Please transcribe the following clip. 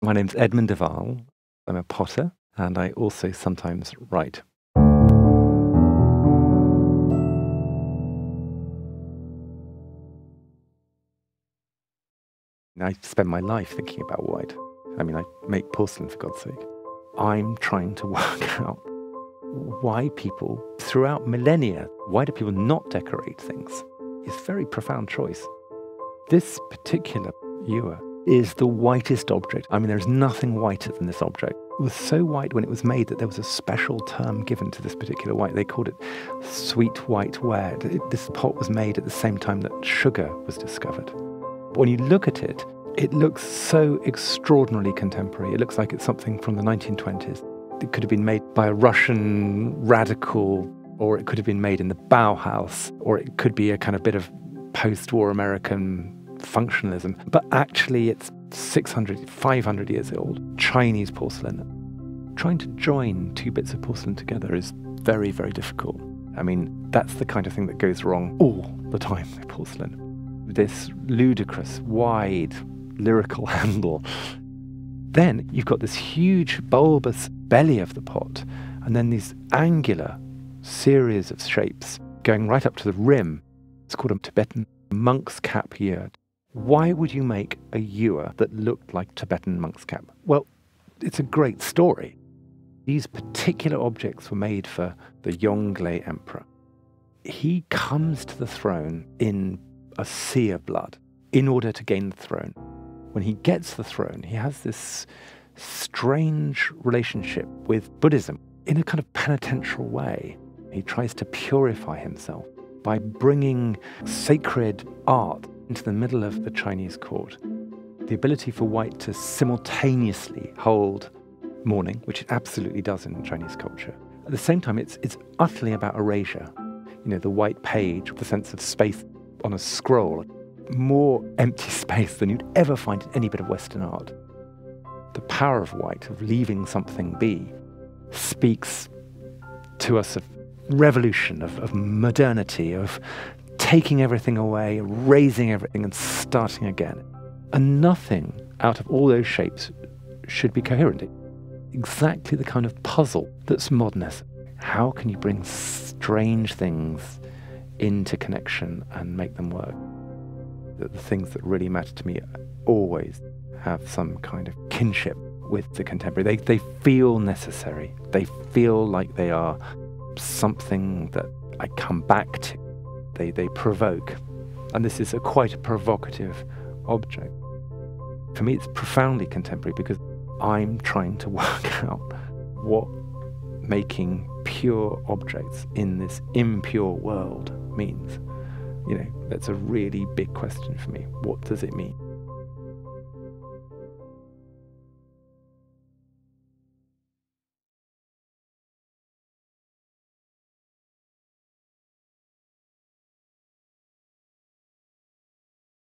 My name's Edmund de Waal. I'm a potter and I also sometimes write. I spend my life thinking about white. I mean, I make porcelain for God's sake. I'm trying to work out why people, throughout millennia, why do people not decorate things? It's a very profound choice. This particular ewer is the whitest object. I mean, there's nothing whiter than this object. It was so white when it was made that there was a special term given to this particular white. They called it sweet white ware. This pot was made at the same time that sugar was discovered. When you look at it, it looks so extraordinarily contemporary. It looks like it's something from the 1920s. It could have been made by a Russian radical, or it could have been made in the Bauhaus, or it could be a kind of bit of post war American functionalism, but actually it's 600, 500 years old Chinese porcelain. Trying to join two bits of porcelain together is very, very difficult. I mean, that's the kind of thing that goes wrong all the time with porcelain. This ludicrous, wide, lyrical handle. Then you've got this huge bulbous belly of the pot, and then these angular series of shapes going right up to the rim. It's called a Tibetan monk's cap ewer. Why would you make a ewer that looked like Tibetan monk's cap? Well, it's a great story. These particular objects were made for the Yongle emperor. He comes to the throne in a sea of blood in order to gain the throne. When he gets the throne, he has this strange relationship with Buddhism in a kind of penitential way. He tries to purify himself by bringing sacred art into the middle of the Chinese court. The ability for white to simultaneously hold mourning, which it absolutely does in Chinese culture. At the same time, it's, it's utterly about erasure. You know, the white page, the sense of space on a scroll, more empty space than you'd ever find in any bit of Western art. The power of white, of leaving something be, speaks to us of revolution, of, of modernity, of taking everything away, raising everything, and starting again. And nothing out of all those shapes should be coherent. Exactly the kind of puzzle that's modernist. How can you bring strange things into connection and make them work? The things that really matter to me always have some kind of kinship with the contemporary. They, they feel necessary. They feel like they are something that I come back to they, they provoke. And this is a quite a provocative object. For me, it's profoundly contemporary because I'm trying to work out what making pure objects in this impure world means. You know, that's a really big question for me. What does it mean?